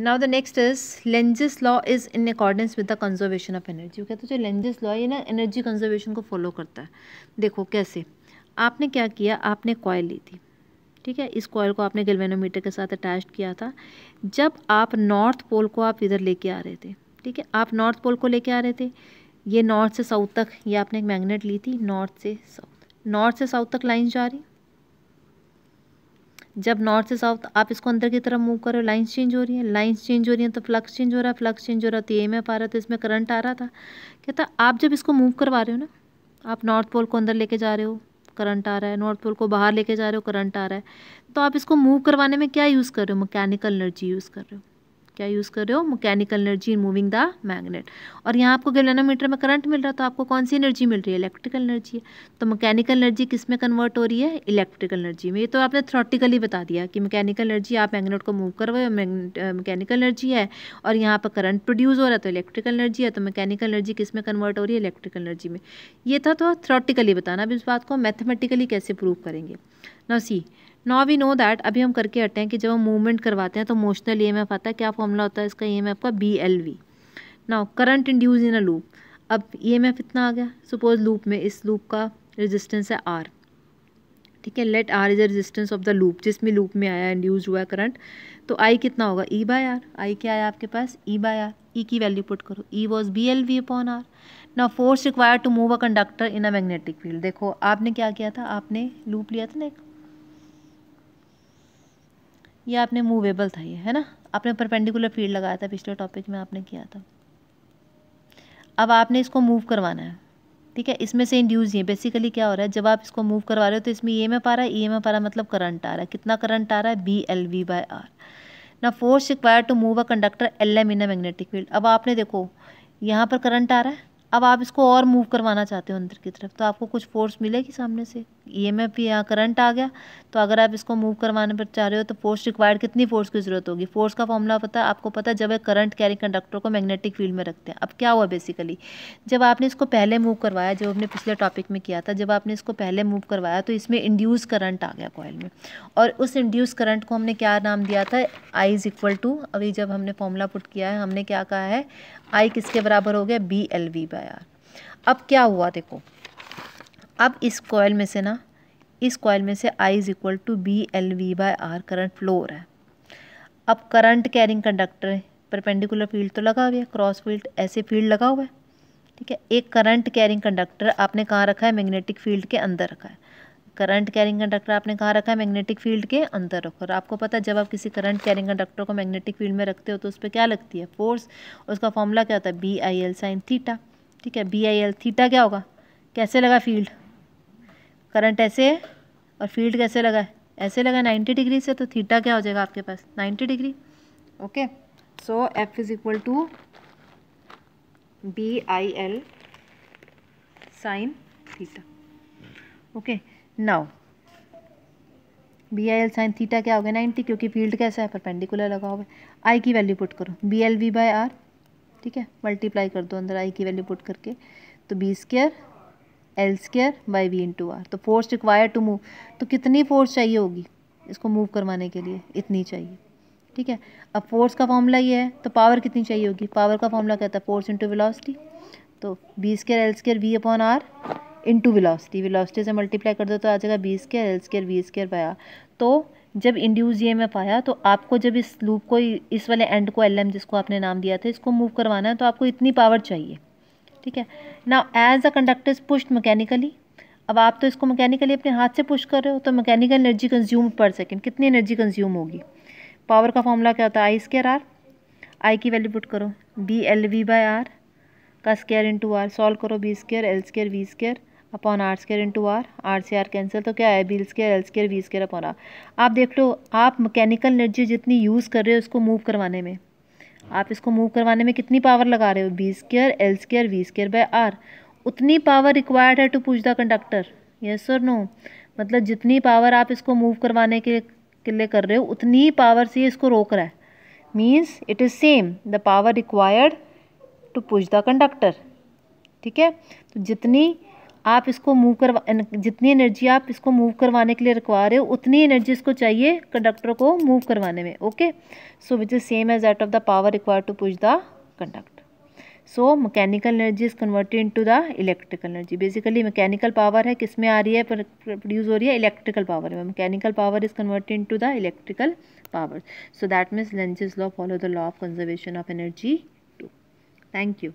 Now the next is Lenz's law is in accordance with the conservation of energy कहते जो Lenz's law ये ना energy conservation को follow करता है। देखो कैसे। आपने क्या किया? आपने कॉयल ली थी। ठीक है? इस कॉयल को आपने गैल्वेनोमीटर के साथ अटैच किया था। जब आप नॉर्थ पोल को आप इधर लेके आ रहे थे, ठीक है? आप नॉर्थ पोल को लेके आ रहे थे। ये नॉर्थ से साउथ तक, ये आपने एक मैग्नेट ली थी नॉर्थ से साउथ नॉर्थ से साउथ तक लाइन जा रही। जब नॉर्थ से साउथ आप इसको अंदर की तरफ़ मूव करो लाइन्स चेंज हो रही है लाइन्स चेंज हो रही हैं तो फ्लक्स चेंज हो रहा है फ्लक्स चेंज हो रहा तो ये में पा रहा था इसमें करंट आ रहा था। कहता, आप जब इसको मूव करवा रहे हो ना, आप नॉर्थ पोल को अंदर लेके जा रहे हो करंट आ रहा है नॉर्थ पोल को बाहर लेके जा रहे हो करंट आ रहा है तो आप इसको मूव करवाने में क्या यूज़ कर रहे हो? मकैनिकल एनर्जी यूज़ कर रहे हो। क्या यूज़ कर रहे हो? Mechanical energy in moving the magnet और यहाँ आपको गैलेनोमीटर में करंट मिल रहा है तो आपको कौन सी एनर्जी मिल रही है? इलेक्ट्रिकल एनर्जी है। तो मैकेनिकल एनर्जी किसमें कन्वर्ट हो रही है? इलेक्ट्रिकल एनर्जी में। ये तो आपने थ्रोटिकली बता दिया कि मैकेनिकल एनर्जी आप मैग्नेट को मूव करवाए मैकेनिकल एनर्जी है, और यहाँ पर करंट प्रोड्यूस हो रहा है तो इलेक्ट्रिकल एनर्जी है तो मैकेनिकल एनर्जी किसमें कन्वर्ट हो रही है? इलेक्ट्रिकल एनर्जी में। ये था तो थ्रोटिकली बताना। अब इस बात को मैथमेटिकली कैसे प्रूव करेंगे? ना see now we know that अभी हम करके हटे हैं कि जब हम मूवमेंट करवाते हैं तो मोशनल ई एम एफ़ आता है, क्या फॉर्मूला होता है इसका ई एम एफ़ का B L V now current induce in a loop अब ई एम एफ़ इतना आ गया? सपोज़ लूप में इस लूप का रेजिस्टेंस है आर ठीक है let R is a resistance of the loop जिसमें लूप में आया इंड्यूस हुआ करंट तो आई कितना होगा? ई बाय आर आई क्या आया आपके पास? ई बाय आर ई की वैल्यू पुट करो। E was B L V upon R ना force require to move a conductor in a magnetic field देखो, आपने क्या किया था? आपने लूप लिया था ना एक। ये आपने मूवेबल था ये, है ना? आपने परपेंडिकुलर फ़ील्ड लगाया था, पिछले टॉपिक में आपने किया था। अब आपने इसको मूव करवाना है, ठीक है? इसमें से इंड्यूस ये बेसिकली क्या हो रहा है? जब आप इसको मूव करवा रहे हो तो इसमें ई एम एफ़ आ रहा है ई एम एफ़ आ रहा है मतलब करंट आ रहा है। कितना करंट आ रहा है? B L V by R ना force require to move a conductor L M in a magnetic field अब आपने देखो, यहाँ पर करंट आ रहा है। अब आप इसको और मूव करवाना चाहते हो अंदर की तरफ़ तो आपको कुछ फोर्स मिलेगी सामने से। ई एम एफ़ यहाँ करंट आ गया। तो अगर आप इसको मूव करवाने पर चाह रहे हो तो फोर्स रिक्वायर्ड कितनी फोर्स की ज़रूरत होगी? फोर्स का फॉर्मूला पता है, आपको पता है, जब एक करंट कैरी कंडक्टर को मैग्नेटिक फ़ील्ड में रखते हैं। अब क्या हुआ बेसिकली जब आपने इसको पहले मूव करवाया जब आपने पिछले टॉपिक में किया था, जब आपने इसको पहले मूव करवाया तो इसमें इंड्यूस करंट आ गया कॉयल में। और उस इंड्यूस करंट को हमने क्या नाम दिया था? आई इज़ इक्वल टू अभी जब हमने फॉर्मूला पुट किया है, हमने क्या कहा है? आई किसके बराबर हो गया? B L V by R अब क्या हुआ देखो? अब इस कॉयल में से ना, इस कॉयल में से I is equal to B L V by R current flow हो रहा है। अब करंट कैरिंग कंडक्टर है परपेंडिकुलर फ़ील्ड तो लगा हुआ है क्रॉस फ़ील्ड ऐसे फ़ील्ड लगा हुआ है, ठीक है? एक करंट कैरिंग कंडक्टर आपने कहाँ रखा है? मैग्नेटिक फ़ील्ड के अंदर रखा है। करंट कैरिंग कंडक्टर आपने कहाँ रखा है? मैग्नेटिक फ़ील्ड के अंदर रखो। और आपको पता है, जब आप किसी करंट कैरिंग कंडक्टर को मैग्नेटिक फ़ील्ड में रखते हो तो उस पर क्या लगती है? फोर्स उसका फॉर्मूला क्या होता है? B I L sine theta ठीक है? बी आई एल थीटा क्या होगा? कैसे लगा फ़ील्ड करंट ऐसे है और फ़ील्ड कैसे लगा है? ऐसे लगा नाइन्टी डिग्री से तो थीटा क्या हो जाएगा आपके पास? Ninety degree. Okay so F is equal to B I L sine theta okay now B I L sine theta क्या हो गया? नाइन्टी क्योंकि फ़ील्ड कैसा है? परपेंडिकुलर लगा हुआ है। आई की वैल्यू पुट करो। B L V by R ठीक है? मल्टीप्लाई कर दो अंदर आई की वैल्यू पुट करके। तो B square L square by V into R तो फोर्स रिक्वायर टू मूव तो कितनी फोर्स चाहिए होगी? इसको मूव करवाने के लिए इतनी चाहिए। ठीक है? अब फोर्स का फॉर्मूला ये है तो पावर कितनी चाहिए होगी? पावर का फॉर्मूला कहता है फोर्स इंटू विलासिटी तो B square L square V upon R into velocity velocity से मल्टीप्लाई कर दो तो आ जाएगा B square L square V square by R तो जब इंड्यूस ई एफ़ आया तो आपको जब इस लूप को, इस वाले एंड को एल एम जिसको आपने नाम दिया था, इसको मूव करवाना है तो आपको इतनी पावर चाहिए। ठीक है? ना as a conductor is pushed mechanically अब आप तो इसको मैकेनिकली अपने हाथ से पुश कर रहे हो तो mechanical energy consume per second कितनी एनर्जी कंज्यूम होगी? पावर का फॉर्मूला क्या होता है? आई स्केयर आर आई की वैल्यू पुट करो। B L V by R का स्केयर इंटू आर सॉल्व करो B square L square V square upon R square into R R से आर कैंसिल तो क्या है? B square L square V square upon R आप देख लो, आप mechanical energy जितनी यूज़ कर रहे हो, उसको मूव करवाने में आप इसको मूव करवाने में कितनी पावर लगा रहे हो? B square L square V square by R उतनी पावर रिक्वायर्ड है to push the conductor yes और नो मतलब जितनी पावर आप इसको मूव करवाने के के लिए कर रहे हो, उतनी पावर से इसको रोक रहा है। Means it is same the power required to push the conductor ठीक है? तो जितनी आप इसको मूव करवा जितनी एनर्जी आप इसको मूव करवाने के लिए रिक्वायर रहे हो, उतनी एनर्जी इसको चाहिए कंडक्टर को मूव करवाने में okay so which is same as that of the power required to push the conduct so mechanical energy is converted into the electrical energy basically mechanical power है, किसमें आ रही है प्रोड्यूस हो रही है इलेक्ट्रिकल पावर में। Mechanical power is converted into the electrical power so that means Lenz's law follow the law of conservation of energy to thank you